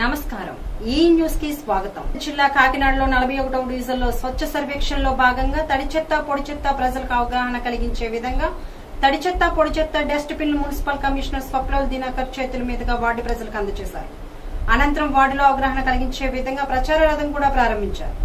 నమస్కారం. ఈ న్యూస్కి స్వాగతం. జిల్లా కాకినాడలో నలభై ఒకటవ డివిజన్లో స్వచ్ఛ సర్వేక్షణలో భాగంగా తడి చెత్త పొడి చెత్త ప్రజలకు అవగాహన కలిగించే విధంగా తడి చెత్త పొడి చెత్త dust bin municipal commissioner Swapnil Dinkar చేతుల మీదుగా వార్డు ప్రజలకు అందజేశారు. అనంతరం వార్డులో అవగాహన కలిగించే విధంగా ప్రచార రథం కూడా ప్రారంభించారు.